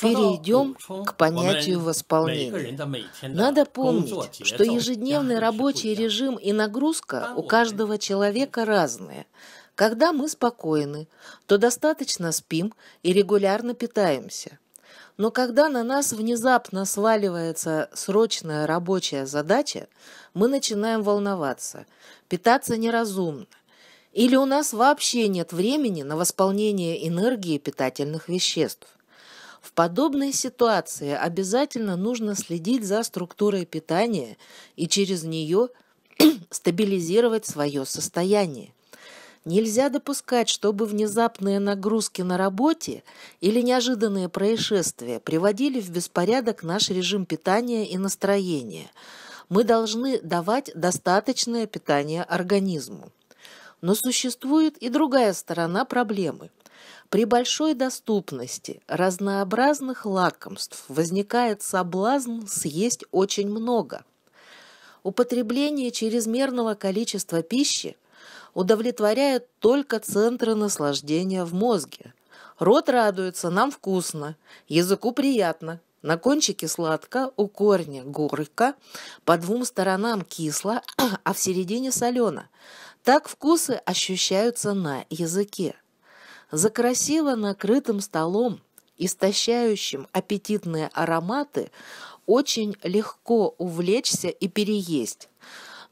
Перейдем к понятию восполнения. Надо помнить, что ежедневный рабочий режим и нагрузка у каждого человека разные. Когда мы спокойны, то достаточно спим и регулярно питаемся. Но когда на нас внезапно сваливается срочная рабочая задача, мы начинаем волноваться, питаться неразумно. Или у нас вообще нет времени на восполнение энергии питательных веществ. В подобной ситуации обязательно нужно следить за структурой питания и через нее стабилизировать свое состояние. Нельзя допускать, чтобы внезапные нагрузки на работе или неожиданные происшествия приводили в беспорядок наш режим питания и настроения. Мы должны давать достаточное питание организму. Но существует и другая сторона проблемы. При большой доступности разнообразных лакомств возникает соблазн съесть очень много. Употребление чрезмерного количества пищи удовлетворяет только центры наслаждения в мозге. Рот радуется, нам вкусно, языку приятно, на кончике сладко, у корня горько, по двум сторонам кисло, а в середине солено. Так вкусы ощущаются на языке. За красиво накрытым столом, истощающим аппетитные ароматы, очень легко увлечься и переесть.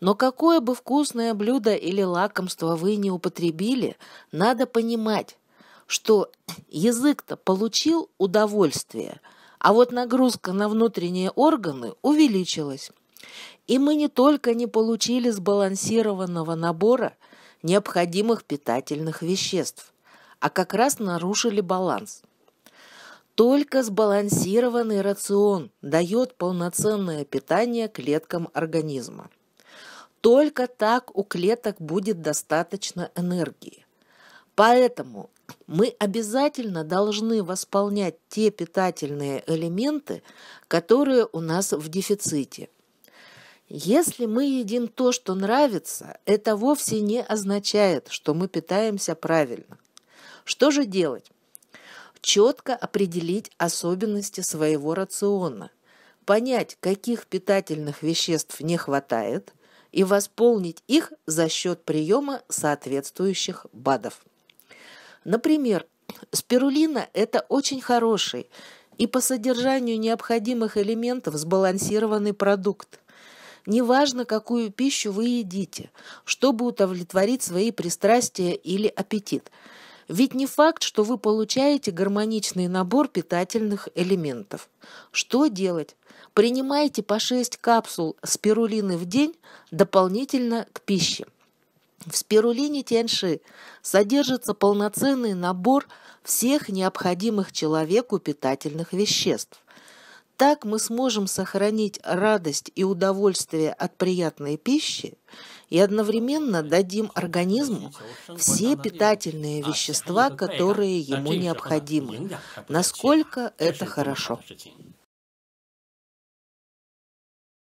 Но какое бы вкусное блюдо или лакомство вы не употребили, надо понимать, что язык-то получил удовольствие, а вот нагрузка на внутренние органы увеличилась. И мы не только не получили сбалансированного набора необходимых питательных веществ, а как раз нарушили баланс. Только сбалансированный рацион дает полноценное питание клеткам организма. Только так у клеток будет достаточно энергии. Поэтому мы обязательно должны восполнять те питательные элементы, которые у нас в дефиците. Если мы едим то, что нравится, это вовсе не означает, что мы питаемся правильно. Что же делать? Четко определить особенности своего рациона, понять, каких питательных веществ не хватает – и восполнить их за счет приема соответствующих БАДов. Например, спирулина – это очень хороший и по содержанию необходимых элементов сбалансированный продукт. Неважно, какую пищу вы едите, чтобы удовлетворить свои пристрастия или аппетит. Ведь не факт, что вы получаете гармоничный набор питательных элементов. Что делать? Принимайте по 6 капсул спирулины в день дополнительно к пище. В спирулине тяньши содержится полноценный набор всех необходимых человеку питательных веществ. Так мы сможем сохранить радость и удовольствие от приятной пищи и одновременно дадим организму все питательные вещества, которые ему необходимы. Насколько это хорошо.